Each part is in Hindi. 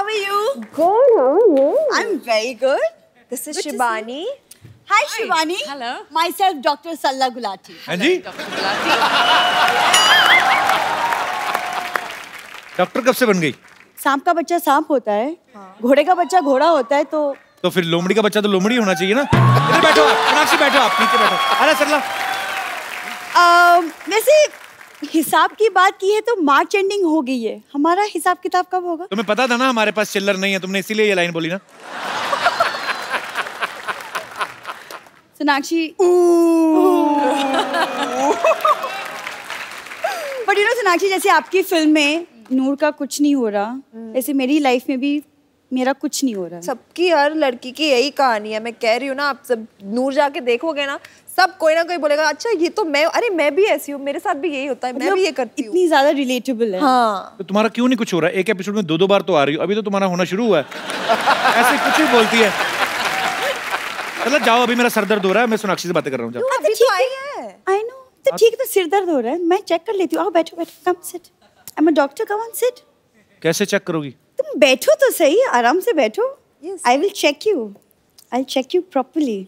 how are you? Good, how are you? I'm very good. This is Good Shivani. Hi, Hi, Shivani. Hello. Myself, Dr. Salla Gulati. हाँ जी डॉक्टर कब से बन गई सांप का बच्चा सांप होता है घोड़े का बच्चा घोड़ा होता है तो तो फिर लोमड़ी का बच्चा तो लोमड़ी होना चाहिए ना इधर बैठो आप बैठो आप नीचे बैठो अरे सरला अ, वैसे हिसाब की बात की है तो मार्च एंडिंग हो गई है। हमारा हिसाब किताब कब होगा? तुम्हें पता था ना हमारे पास चिल्लर नहीं है तुमने इसीलिए ये लाइन बोली ना? Sonakshi but you know Sonakshi जैसे आपकी फ़िल्म में नूर का कुछ नहीं हो रहा वैसे मेरी लाइफ में भी मेरा कुछ नहीं हो रहा। सबकी हर लड़की की यही कहानी है। मैं कह रही हूँ ना आप सब नूर जाके देखोगे ना सब कोई ना कोई बोलेगा अच्छा ये तो मैं अरे मैं भी ऐसी हूँ मेरे साथ भी यही होता है मैं भी ये करती हूँ। इतनी ज़्यादा रिलेटेबल है। हाँ। तो तुम्हारा क्यों नहीं कुछ हो रहा है? एक एपिसोड में दो दो बार तो आ रही हो अभी तो तुम्हारा होना शुरू हुआ है। ऐसे कुछ ही बोलती है। मतलब जाओ अभी मेरा सर दर्द हो रहा है मैं सोनाक्षी से बातें कर रहा हूँ अभी तो आई है। आई नो तो ठीक है तो सिर दर्द हो रहा है मैं चेक कर लेती हूँ। आओ बैठो बैठो come sit I am a doctor come on sit कैसे चेक करोगी? तुम बैठो तो सही आराम से बैठो। I will check you I check you properly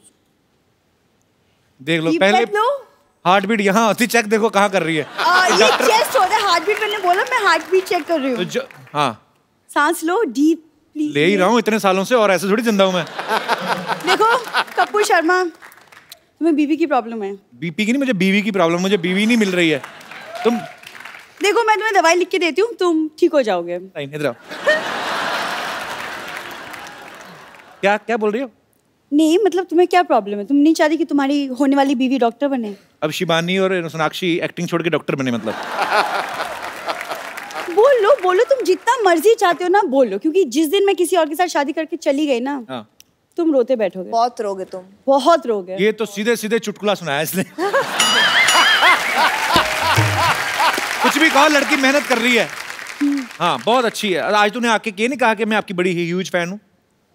देख लो पहले लो। हार्ट बीट यहाँ होती चेक देखो कहाँ कर रही है। ये चेस्ट होता है हार्ट बीट मैंने बोला मैं हार्ट बीट चेक कर रही तो हूँ। हाँ। सांस लो डीप ले ही रहा हूँ इतने सालों से और ऐसे थोड़ी ज़िंदा हूँ मैं। देखो कपूर शर्मा तुम्हें बीवी की प्रॉब्लम है। बीपी की नहीं मुझे बीवी की प्रॉब्लम मुझे बीवी नहीं मिल रही है। तुम देखो मैं तुम्हें दवाई लिख के देती हूँ तुम ठीक हो जाओगे। नहीं इधर क्या क्या बोल रही हो? नहीं मतलब तुम्हें क्या प्रॉब्लम है? तुम नहीं चाहती कि तुम्हारी होने वाली बीवी डॉक्टर बने? अब शिबानी और सोनाक्षी एक्टिंग छोड़ के डॉक्टर बने मतलब। बोलो बोलो तुम जितना मर्ज़ी चाहते हो ना बोलो क्योंकि जिस दिन मैं किसी और के साथ शादी करके चली गई ना हाँ। तुम रोते बैठोगे। बहुत रोगे तुम। बहुत रोगे। ये तो सीधे सीधे चुटकुला सुनाया इसने। कुछ भी कहो लड़की मेहनत कर रही है। हाँ बहुत अच्छी है। आज तूने आके ये नहीं कहा कि मैं आपकी बड़ी ह्यूज फ़ैन हूँ।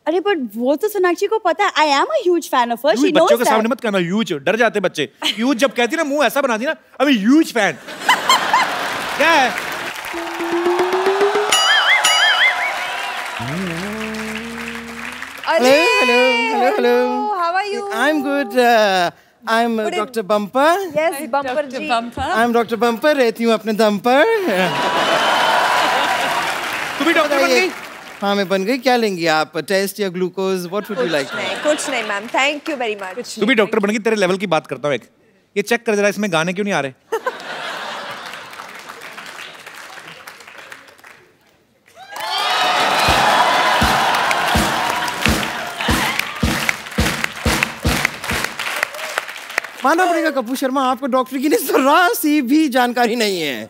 अरे बट वो तो सोनाक्षी को पता है I am a huge fan of her she huge बच्चों नोस के सामने मत कहना ह्यूज डर जाते बच्चे ह्यूज जब कहती ना मुँह ऐसा बना दी ना अभी ह्यूज फ़ैन क्या है अरे hello, hello, hello. How are you I'm good. Uh, I'm uh, Good Dr. Bumper. Yes Bumper ji Bumper. I'm Dr. Bumper. रहती हूँ अपने दम पर तू भी डॉक्टर बन गई हाँ मैं बन गई। क्या लेंगी आप? टेस्ट या glucose? What would you like नहीं कुछ नहीं ma'am thank you very much तू भी डॉक्टर बन गई तेरे लेवल की बात करता हूँ एक। ये चेक कर जरा इसमें गाने क्यों नहीं आ रहे? मानना पड़ेगा कपूर शर्मा आपको डॉक्टर की जरा सी भी जानकारी नहीं है।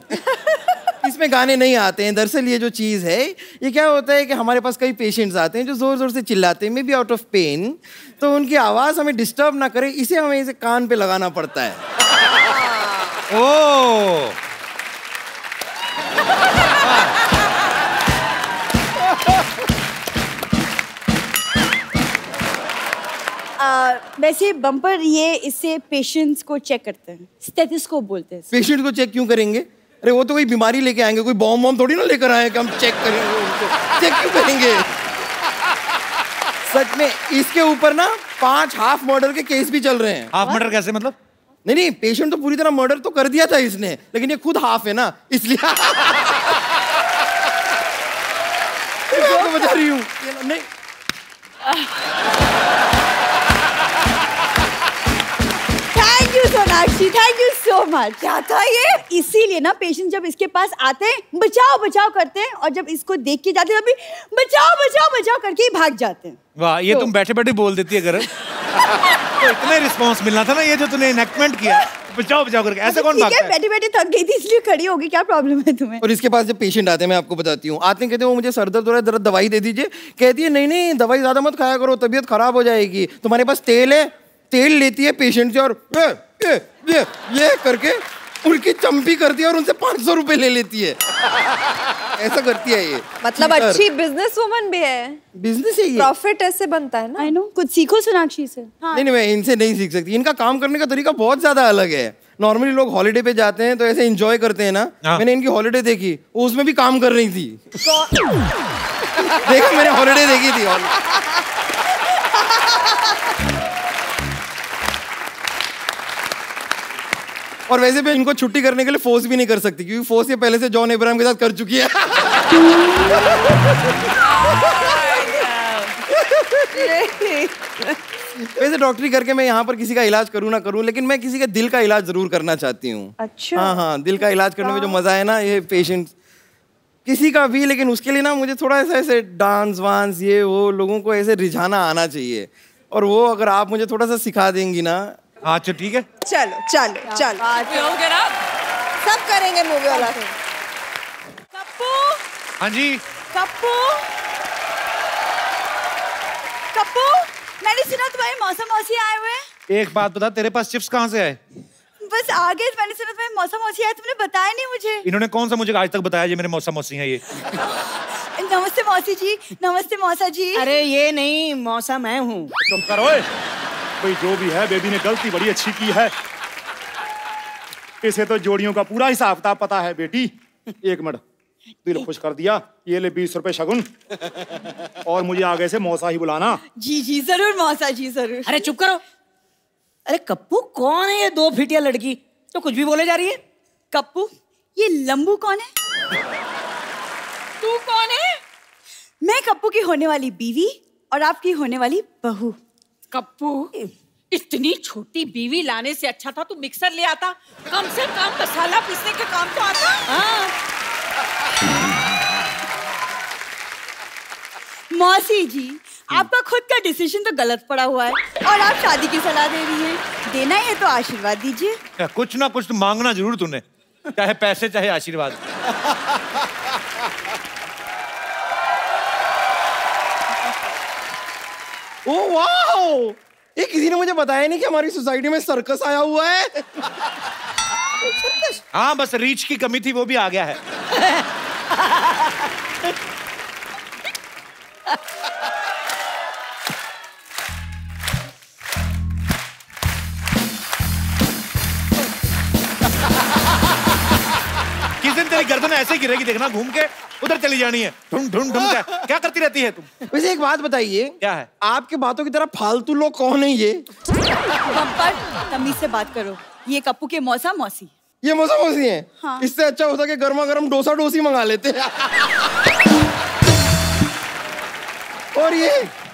इसमें गाने नहीं आते हैं दरअसल ये जो चीज़ है ये क्या होता है कि हमारे पास कई पेशेंट्स आते हैं जो ज़ोर ज़ोर से चिल्लाते हैं maybe out of pain तो उनकी आवाज़ हमें डिस्टर्ब ना करे इसे हमें इसे कान पे लगाना पड़ता है। ओ! वैसे बम्पर ये इससे पेशेंट्स को चेक करते हैं स्टेथोस्कोप बोलते हैं पेशेंट को चेक क्यों करेंगे? अरे वो तो कोई बीमारी लेके आएँगे कोई बॉम्ब बॉम्ब थोड़ी ना लेकर आए कि हम चेक करेंगे चेक क्यों करेंगे। सच में इसके ऊपर ना पाँच हाफ़ मर्डर के केस भी चल रहे हैं। हाफ़ मर्डर कैसे मतलब? नहीं नहीं पेशेंट तो पूरी तरह मर्डर तो कर दिया था इसने लेकिन ये खुद हाफ़ है ना इसलिए। मैं आपको बता रही हूँ। नहीं। Sonakshi thank you so much क्या था ये? इसीलिए ना पेशेंट जब इसके पास आते हैं बचाओ बचाओ करते हैं और जब इसको देख के जाते हैं तभी बचाओ बचाओ बचाओ करके ही भाग जाते। हैं वाह ये तो। तुम बैठे बैठे बोल देती है अगर। तो इतने रिस्पांस मिलना था ना ये जो तूने इनेक्टमेंट किया। बचाओ बचाओ करके। ऐसे कौन ठीक भागता है है? बैठे बैठे थक गई थी इसलिए खड़ी होगी क्या प्रॉब्लम है तुम्हें? और इसके पास जब पेशेंट आते हैं मैं आपको बताती हूँ। आते हैं कहते हैं वो मुझे सर दर्द हो रहा है जरा दवाई दे दीजिए। कहती है नहीं नहीं दवाई ज़्यादा मत खाया करो तबीयत खराब हो जाएगी। तुम्हारे पास तेल है तेल लेती है पेशेंट से और ये ये ये करके उनकी चंपी करती है और उनसे पाँच सौ रुपए ले लेती है। ऐसा करती है ये। मतलब अच्छी बिज़नेस वुमन भी है। बिज़नेस है। ये प्रॉफिट ऐसे बनता है ना। आई नो कुछ सीखो सोनाक्षी से। हाँ। नहीं नहीं मैं इनसे नहीं सीख सकती। इनका काम करने का तरीका बहुत ज़्यादा अलग है। नॉर्मली लोग हॉलीडे पे जाते हैं तो ऐसे इंजॉय करते हैं ना। हाँ। मैंने इनकी हॉलीडे देखी वो उसमें भी काम कर रही थी। देखा मैंने हॉलीडे देखी थी। और वैसे भी इनको छुट्टी करने के लिए फोर्स भी नहीं कर सकती क्योंकि फोर्स ये पहले से जॉन इब्राहिम के साथ कर चुकी है। वैसे डॉक्टरी करके मैं यहाँ पर किसी का इलाज करूँ ना करूँ लेकिन मैं किसी के दिल का इलाज ज़रूर करना चाहती हूँ। अच्छा। हाँ हाँ दिल का इलाज करने में जो मज़ा है ना ये पेशेंट किसी का भी लेकिन उसके लिए ना मुझे थोड़ा ऐसा ऐसे डांस वांस ये वो लोगों को ऐसे रिझाना आना चाहिए। और वो अगर आप मुझे थोड़ा सा सिखा देंगी ना अच्छा ठीक है। चलो चलो चलो। सब करेंगे मूवी वाला। कप्पू। हाँ जी। कप्पू। कप्पू मैंने सुना तुम्हारे मौसम मौसी आए हुए एक बात बता तेरे पास चिप्स कहाँ से आए? बस आगे मैंने सुना तुम्हारे मौसम मौसी आए तुमने बताया नहीं मुझे। इन्होंने कौन सा मुझे आज तक बताया ये मेरे मौसम मौसी हैं ये? नमस्ते मौसी जी नमस्ते मौसा जी। अरे ये नहीं मौसा मैं हूँ। तुम करो ओए। भाई जो भी है बेबी ने गलती बड़ी अच्छी की है। इसे तो जोड़ियों का पूरा हिसाब किताब पता है बेटी। एक मिनट दिल खुश कर दिया। ये ले बीस रुपए शगुन। और मुझे आगे से मौसा ही बुलाना। जी जी ज़रूर मौसा जी ज़रूर। अरे चुप करो। अरे कप्पू कौन है ये दो फिटिया लड़की? तो कुछ भी बोले जा रही है। कप्पू ये लंबू कौन है? तू कौन है? मैं कप्पू की होने वाली बीवी और आपकी होने वाली बहू। कप्पू इतनी छोटी बीवी लाने से अच्छा था तू मिक्सर ले आता। कम से कम मसाला पीसने का काम तो आता। हाँ। मौसी जी आपका खुद का डिसीज़न तो गलत पड़ा हुआ है और आप शादी की सलाह दे रही हैं। देना ही है तो आशीर्वाद दीजिए। कुछ ना कुछ तो मांगना ज़रूर तूने चाहे पैसे चाहे आशीर्वाद। Oh wow! ये किसी ने मुझे बताया नहीं कि हमारी सोसाइटी में सर्कस आया हुआ है? हाँ बस रीच की कमी थी वो भी आ गया है। ऐसे गिरेगी देखना घूम के उधर चली जानी है। ढूंढ ढूंढ ढूंढ क्या क्या करती रहती है तुम वैसे एक बात बताइए क्या है? आपके बातों की तरह फालतू लोग कौन है ये? बम्पर तमीज से बात करो। ये कप्पू के मौसा मौसी। ये मौसम मौसी है? हाँ। इससे अच्छा होता कि गर्मा गर्म डोसा डोसी मंगा लेते और ये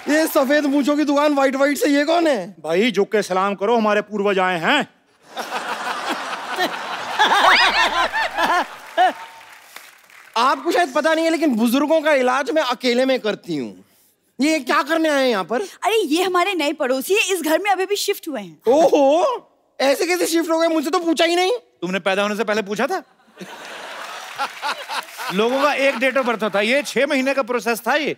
ये सफ़ेद मूछों की दुकान व्हाइट व्हाइट से ये कौन है? भाई झुक के सलाम करो हमारे पूर्वज आए हैं। आपको शायद पता नहीं है लेकिन बुज़ुर्गों का इलाज मैं अकेले में करती हूँ। ये क्या करने आए हैं यहाँ पर? अरे ये हमारे नए पड़ोसी है इस घर में अभी भी शिफ्ट हुए हैं। ओहो! ऐसे कैसे शिफ्ट हो गए? मुझे तो पूछा ही नहीं। तुमने पैदा होने से पहले पूछा था? लोगों का एक डेट ऑफ़ बर्थ होता है ये छह महीने का प्रोसेस था ये।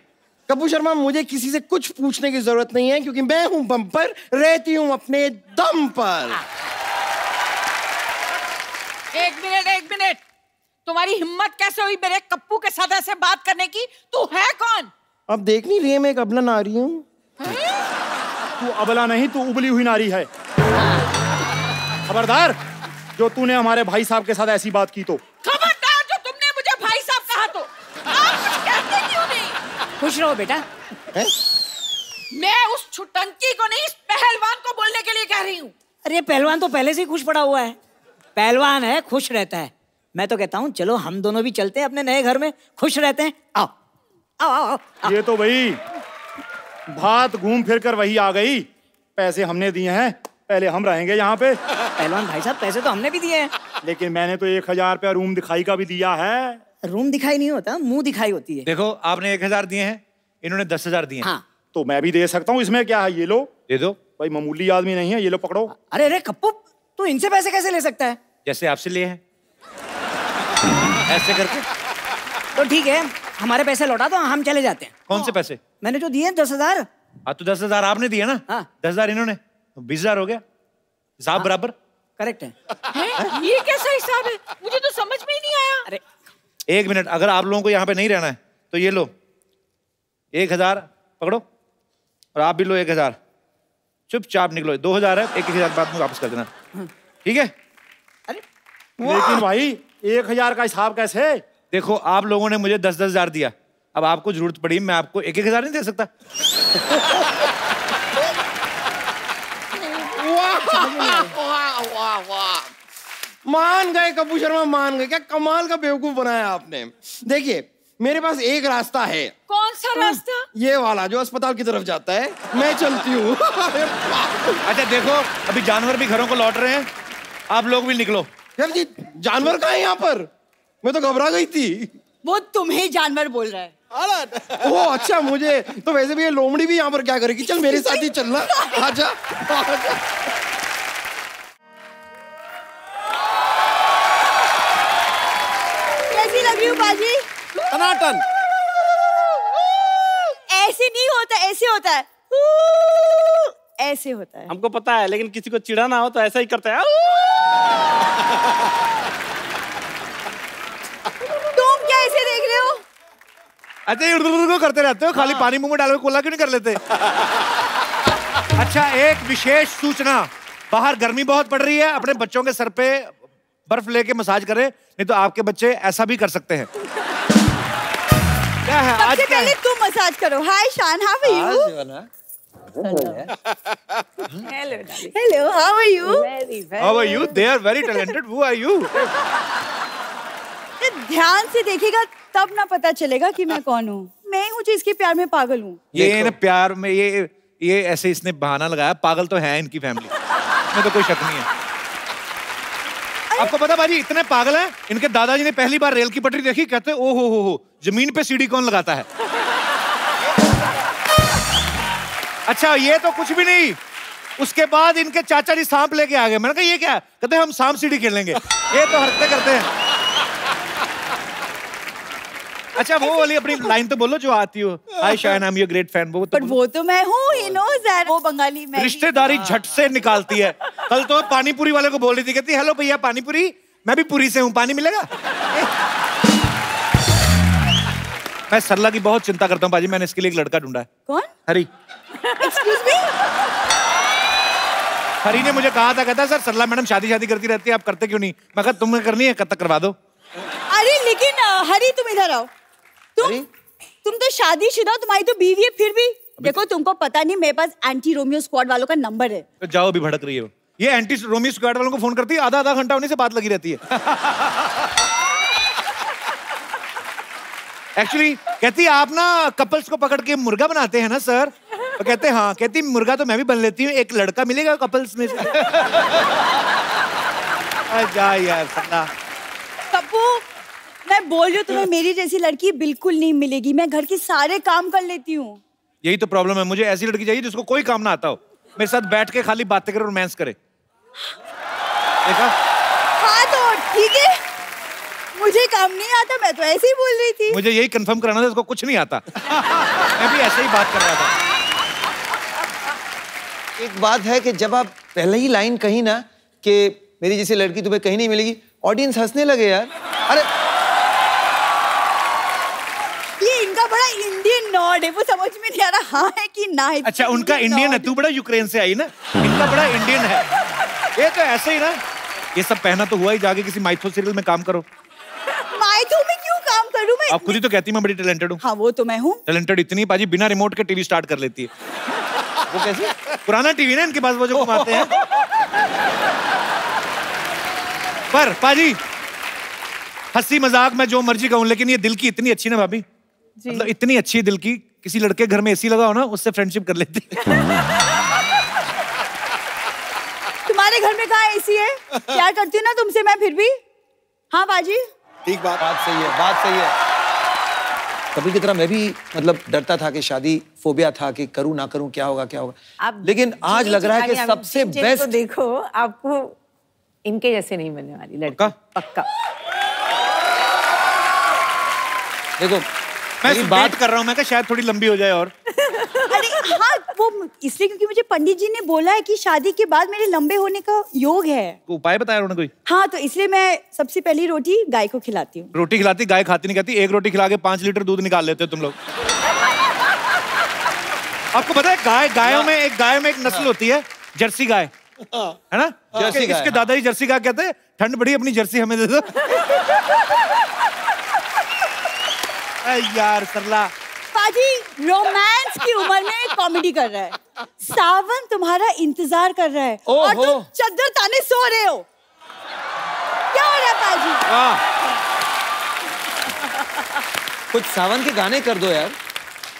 कपूर शर्मा मुझे किसी से कुछ पूछने की ज़रूरत नहीं है क्योंकि मैं हूँ बम पर रहती हूँ अपने दम पर। एक मिनट एक मिनट। तुम्हारी हिम्मत कैसे हुई मेरे कप्पू के साथ ऐसे बात करने की? तू है कौन? अब देख नहीं रही है मैं एक अबला नारी हूँ। तू अबला नहीं तू उबली हुई नारी है। खबरदार जो तूने हमारे भाई साहब के साथ ऐसी बात की तो। खबरदार जो तुमने मुझे भाई साहब कहा तो। आप कहते क्यों नहीं? खुश रहो बेटा। मैं उस छुटंकी को नहीं इस पहलवान को बोलने के लिए कह रही हूँ। अरे पहलवान तो पहले से ही खुश पड़ा हुआ है। पहलवान है खुश रहता है। मैं तो कहता हूँ चलो हम दोनों भी चलते हैं अपने नए घर में खुश रहते हैं। आओ। आओ आओ, आओ, आओ। ये तो भाई भात घूम फिर कर वही आ गई। पैसे हमने दिए हैं पहले हम रहेंगे यहाँ पे। पहलवान भाई साहब पैसे तो हमने भी दिए हैं। लेकिन मैंने तो एक हज़ार रुपया रूम दिखाई का भी दिया है। रूम दिखाई नहीं होता मुँह दिखाई होती है। देखो आपने एक हज़ार दिए हैं इन्होंने दस हज़ार दिए हाँ। तो मैं भी दे सकता हूँ इसमें क्या है ये लो? दे दो। भाई मामूली आदमी नहीं है ये लो पकड़ो। अरे अरे कप्पू तू इनसे पैसे कैसे ले सकता है? जैसे आपसे लिए हैं। ऐसे करके? तो ठीक है हमारे पैसे लौटा दो हम चले जाते हैं। कौन से पैसे? मैंने जो दिए दस हज़ार। हाँ तो दस हज़ार आपने दिए ना? हाँ। दस हज़ार इन्होंने। तो बीस हज़ार हो गया। हिसाब बराबर? करेक्ट है। हैं? ये कैसा हिसाब है? मुझे तो समझ में ही नहीं आया। अरे। एक मिनट अगर आप लोगों को यहाँ पे नहीं रहना है तो ये लो। एक हज़ार पकड़ो। और आप भी लो एक हज़ार। चुपचाप निकलो। दो हज़ार है एक एक हज़ार बाद में वापस कर देना। ठीक है? अरे। लेकिन भाई एक हज़ार का हिसाब कैसे? देखो आप लोगों ने मुझे दस दस हज़ार दिया। अब आपको ज़रूरत पड़ी मैं आपको एक एक हज़ार नहीं दे सकता। वाह वाह वाह वाह। मान गए कपूर शर्मा मान गए। क्या कमाल का बेवकूफ़ बनाया आपने। देखिए मेरे पास एक रास्ता है। कौन सा रास्ता? ये वाला जो अस्पताल की तरफ़ जाता है। मैं चलती हूँ। अच्छा देखो अभी जानवर भी घरों को लौट रहे हैं। आप लोग भी निकलो। यार जी जानवर कहाँ है यहाँ पर? मैं तो घबरा गई थी। वो तुम्हें जानवर बोल रहा है। ओ अच्छा मुझे तो वैसे भी ये लोमड़ी भी यहाँ पर क्या करेगी? चल मेरे साथ ही चलना। आजा। आजा कैसी लग रही हूँ बाजी? टनाटन ऐसे नहीं होता ऐसे होता है। ऐसे होता है। हमको पता है लेकिन किसी को चिढ़ाना हो तो ऐसा ही करता हैं। तुम क्या ऐसे देख रहे हो? अच्छा ये को करते रहते हो खाली पानी मुँह में डाल के कोला क्यों नहीं कर लेते? अच्छा एक विशेष सूचना। बाहर गर्मी बहुत पड़ रही है अपने बच्चों के सर पे बर्फ़ लेके मसाज करें नहीं तो आपके बच्चे ऐसा भी कर सकते हैं। क्या है आज सबसे पहले तुम मसाज करो। Hi Shaan how are you hello how are you how are you they are very talented who are you ध्यान से देखेगा तब ना पता चलेगा कि मैं कौन हूँ। मैं हूँ जो इसके प्यार में पागल हूँ। ये ना प्यार में ये ये ऐसे इसने बहाना लगाया पागल तो है इनकी फैमिली में तो कोई शक नहीं है। आपको पता भाजी इतने पागल हैं इनके दादाजी ने पहली बार रेल की पटरी देखी कहते ओ हो हो हो ज़मीन पे सीढ़ी कौन लगाता है? अच्छा ये तो कुछ भी नहीं। उसके बाद इनके चाचा जी सांप लेके आ गए। मैंने कहा ये क्या? कहते हम सांप सीढ़ी खेलेंगे ये तो हरकतें करते हैं। अच्छा वो वाली अपनी लाइन तो बोलो जो आती हो। Hi Shayan I am your great fan वो तो पर वो तो मैं हूँ ही। नोज़ दैट वो बंगाली मैं रिश्तेदारी झट से निकालती है। कल तो पानी पूरी वाले को बोल रही थी कहती हेलो भैया पानी पूरी मैं भी पूरी से हूँ पानी मिलेगा? मैं सरला की बहुत चिंता करता हूँ बाजी मैंने इसके लिए एक लड़का ढूंढा है। कौन? हरी। एक्सक्यूज मी हरी ने मुझे कहा था कहता सर सरला मैडम शादी शादी करती रहती है आप करते क्यों नहीं? मैं कहा तुम्हें करनी है कब तक करवा दो? अरे लेकिन हरी तुम इधर आओ। तुम तुम तो शादीशुदा हो, तुम्हारी तो बीवी है फिर भी। देखो तुमको पता नहीं मेरे पास एंटी रोमियो स्क्वाड वालों का नंबर है। तो जाओ अभी भड़क रही है। ये एंटी रोमी स्क्वाड वालों को फ़ोन करती है आधा आधा घंटा उन्हीं से बात लगी रहती है। एक्चुअली कहती आप ना कपल्स को पकड़ के मुर्गा बनाते हैं ना सर? तो कहते हाँ कहती मुर्गा तो मैं भी बन लेती हूँ एक लड़का मिलेगा कपल्स में जा यार पप्पू मैं बोल रही हूँ तुम्हें मेरी जैसी लड़की बिल्कुल नहीं मिलेगी। मैं घर के सारे काम कर लेती हूँ। यही तो प्रॉब्लम है मुझे ऐसी लड़की चाहिए जिसको कोई काम ना आता हो। मेरे साथ बैठ के खाली बातें करे रोमांस करे। देखा? हाँ तो ठीक है। मुझे काम नहीं आता मैं तो ऐसे ही बोल रही थी। मुझे यही कंफर्म कराना था इसको कुछ नहीं आता। मैं भी ऐसे ही बात कर रहा था। एक बात है कि जब आप पहले ही लाइन कही ना कि मेरी जैसी लड़की तुम्हें कहीं नहीं मिलेगी ऑडियंस हंसने लगे यार। अरे ये इनका बड़ा इंडियन नॉड है वो समझ में नहीं आ रहा हाँ है कि ना है अच्छा उनका इंडियन है तू बड़ा यूक्रेन से आई ना? इनका बड़ा इंडियन है। ये तो ऐसे ही ना ये सब पहना तो हुआ ही जाके किसी माइथो सीरियल में काम करो। माइथो में क्यों काम करूँ मैं? आप खुद ही तो कहती मैं बड़ी टैलेंटेड हूँ। हाँ वो तो मैं हूँ। टैलेंटेड इतनी पाजी बिना रिमोट के टीवी स्टार्ट कर लेती है। वो कैसे? पुराना टीवी ना इनके पास वो जो घुमाते हैं। पर पाजी हँसी मज़ाक मैं जो मर्ज़ी कहूँ लेकिन ये दिल की इतनी अच्छी ना भाभी। मतलब इतनी अच्छी दिल की किसी लड़के घर में एसी लगा हो ना उससे फ्रेंडशिप कर लेती। तुम्हारे घर में कहा एसी है? प्यार करती हूँ ना तुमसे मैं फिर भी? हाँ बाजी ठीक बात बात सही है बात सही है। कभी की तरह मैं भी मतलब डरता था कि शादी फोबिया था कि करूँ ना करूँ क्या होगा क्या होगा। आप लेकिन आज लग रहा है कि सबसे बेस्ट देखो आपको इनके जैसे नहीं बनने वाली लड़की? पक्का। देखो मैं बात कर रहा हूँ मैं शायद थोड़ी लंबी हो जाए और। अरे हाँ वो इसलिए क्योंकि मुझे पंडित जी ने बोला है कि शादी के बाद मेरे लंबे होने का योग है। उपाय बताया उन्होंने कोई? हाँ तो इसलिए मैं सबसे पहली रोटी गाय को खिलाती हूँ। रोटी खिलाती गाय खाती नहीं खाती एक रोटी खिला के पाँच लीटर दूध निकाल लेते हो तुम लोग। आपको पता है गाय गायों में एक गाय में एक नस्ल होती है जर्सी गाय। है। ना? जर्सी इसके- गाय, इसके हाँ। दादाजी जर्सी गाय कहते हैं? ठंड बड़ी अपनी जर्सी हमें दे दो। यार सरला। पाजी रोमांस की उम्र में कॉमेडी कर रहा है। सावन तुम्हारा इंतज़ार कर रहा है और तुम चद्दर ताने सो रहे हो। क्या हो रहा है पाजी? कुछ सावन के गाने कर दो यार।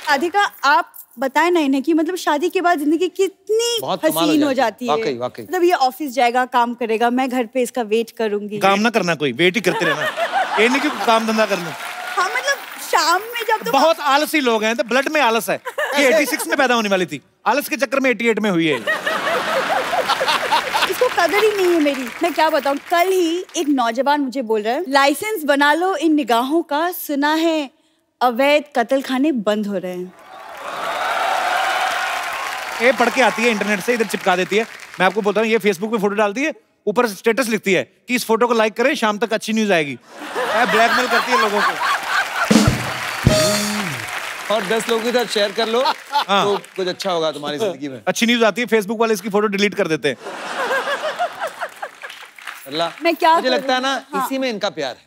राधिका आप बताए ना इन्हें कि मतलब शादी के बाद ज़िंदगी कितनी हसीन हो जाती है। है। वाकई, वाकई। मतलब ये ऑफ़िस जाएगा काम करेगा मैं घर पे इसका वेट करूँगी। काम ना करना कोई वेट ही करते रहना। ये नहीं कि काम धंधा कर लो मतलब शाम में जब तुम बहुत आलसी लोग हैं तो ब्लड में आलस है। ये 86 में पैदा होने वाली थी। आलस के चक्कर में 88 में हुई है इसको कदर ही नहीं है मेरी। मैं क्या बताऊँ? कल ही एक नौजवान मुझे बोल रहा है लाइसेंस बना लो इन निगाहों का सुना है। अवैध कत्ल खाने बंद हो रहे हैं। ये पढ़ के आती है इंटरनेट से इधर चिपका देती है। मैं आपको बोलता हूँ ये फेसबुक पे फ़ोटो डालती है ऊपर स्टेटस लिखती है कि इस फ़ोटो को लाइक करें शाम तक अच्छी न्यूज़ आएगी। ब्लैकमेल करती है लोगों को। और दस लोगों के साथ शेयर कर लो हाँ। तो कुछ अच्छा होगा तुम्हारी ज़िंदगी में। अच्छी न्यूज़ आती है फेसबुक वाले इसकी फ़ोटो डिलीट कर देते हैं। अल्लाह मैं क्या मुझे लगता है ना हाँ। इसी में इनका प्यार है।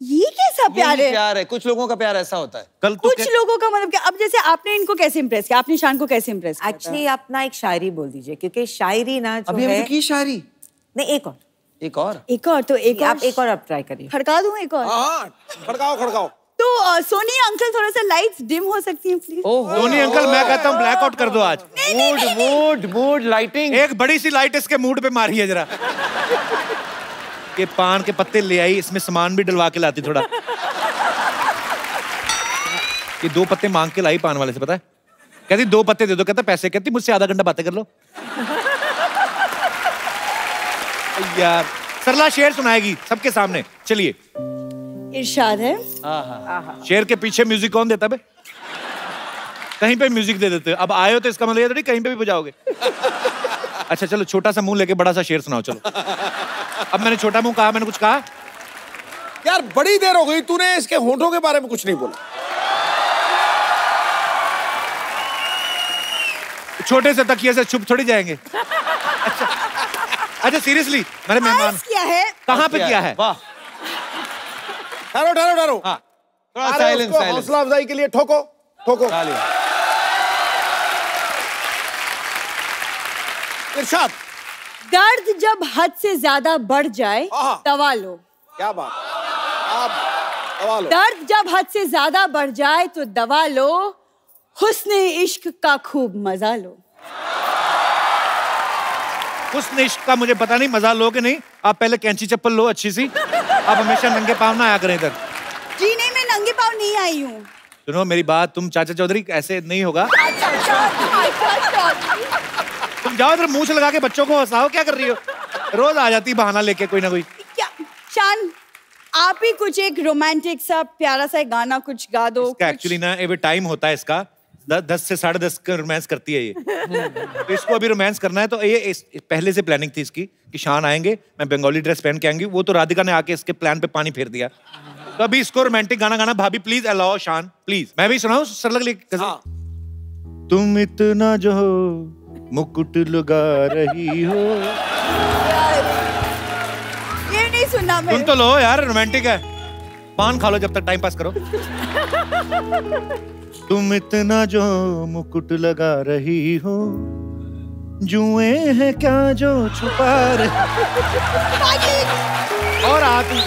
ये कैसा प्यार है? प्यार है कुछ लोगों का प्यार ऐसा होता है। कल तो कुछ लोगों का मतलब क्या? अब जैसे आपने इनको कैसे इम्प्रेस किया? आपने शान को कैसे इम्प्रेस किया एक्चुअली आप ना एक शायरी बोल दीजिए क्योंकि शायरी ना जो अभी है की शायरी? नहीं एक और। एक और? एक और तो एक और आप एक और आप ट्राई करिए। खड़का दूँ एक और? हाँ खड़काओ खड़काओ। तो सोनी अंकल थोड़ा सा लाइट्स डिम हो सकती हैं प्लीज़ धोनी अंकल मैं कहता हूँ ब्लैकआउट कर दो आज. मूड मूड मूड लाइटिंग एक बड़ी सी लाइट इसके मूड पे मारी है जरा. ये पान के पत्ते ले आई इसमें सामान भी डलवा के लाती थोड़ा. ये दो पत्ते मांग के लाई पान वाले से पता है? कहती दो पत्ते दे दो। कहता पैसे। कहती मुझसे आधा घंटा बातें कर लो. यार सरला शेर सुनाएगी सबके सामने। चलिए। इरशाद है। शेर के पीछे म्यूज़िक कौन देता बे? कहीं पे म्यूज़िक दे देते अब आए हो तो इसका मतलब ये कहीं पे भी बजाओगे। अच्छा चलो छोटा सा मुँह लेके बड़ा सा शेर सुनाओ चलो। अब मैंने छोटा मुँह कहा मैंने कुछ कहा? यार बड़ी देर हो गई तूने इसके होठों के बारे में कुछ नहीं बोला। छोटे से तकिए से छुप थोड़ी जाएँगे। अच्छा अच्छा सीरियसली मेरे मेहमान। किया है। कहाँ पे किया है? वाह। ठहरो ठहरो ठहरो। हाँ। थोड़ा साइलेंस हौसला अफजाई के लिए ठोको ठोको। इरशाद। दर्द जब हद से ज़्यादा बढ़ जाए। दवा लो। क्या बात। आप दर्द जब हद से ज़्यादा बढ़ जाए तो दवा लो। हुस्न इश्क का खूब मज़ा लो। उस इश्क का मुझे पता नहीं मज़ा लो कि नहीं? आप पहले कैंची चप्पल लो अच्छी सी। आप हमेशा नंगे पाँव ना आया करें इधर। जी नहीं मैं नंगे पाँव नहीं आई हूँ। सुनो मेरी बात तुम चाचा चौधरी ऐसे नहीं होगा। तुम जाओ इधर मुँह से लगा के बच्चों को हंसाओ क्या कर रही हो? रोज आ जाती बहाना लेके कोई ना कोई। क्या? शान आप ही कुछ एक रोमांटिक सा प्यारा सा गाना कुछ गा दो एक्चुअली ना ये टाइम होता है इसका। दस से साढ़े दस का रोमांस करती है ये। तो इसको अभी रोमांस करना है तो ये इस, पहले से प्लानिंग थी इसकी कि शान आएँगे मैं बंगाली ड्रेस पहन के आएँगी वो तो राधिका ने आके इसके प्लान पे पानी फेर दिया। तो अभी इसको रोमांटिक गाना गाना भाभी प्लीज़ अलाओ शान प्लीज़ मैं भी सुनाऊं सरल के लिए गज़ल? तुम इतना जो मुकुट लगा रही हो। ये नहीं सुनना मैं सुन तो लो यार रोमांटिक है। पान खा लो जब तक टाइम पास करो। तुम इतना जो मुकुट लगा रही हो जुए हैं क्या जो छुपा रही और आ तू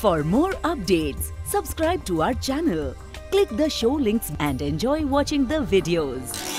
For more updates, subscribe to our channel, click the show links and enjoy watching the videos.